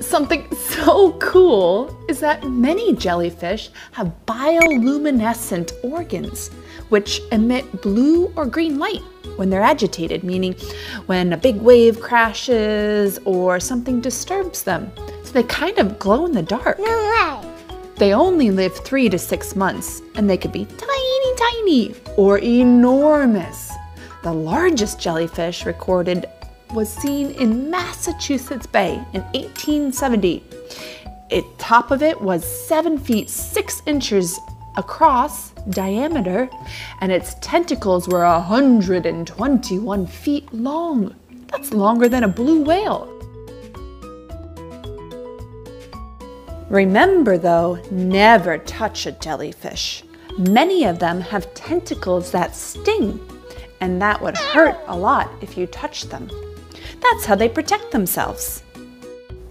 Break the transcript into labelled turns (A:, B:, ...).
A: Something so cool is that many jellyfish have bioluminescent organs, which emit blue or green light when they're agitated, meaning when a big wave crashes or something disturbs them. So they kind of glow in the dark.
B: No way.
A: They only live three to six months, and they could be tiny, tiny or enormous. The largest jellyfish recorded was seen in Massachusetts Bay in 1870. The top of it was seven feet six inches across diameter, and its tentacles were 121 feet long. That's longer than a blue whale. Remember though, never touch a jellyfish. Many of them have tentacles that sting, and that would hurt a lot if you touch them. That's how they protect themselves.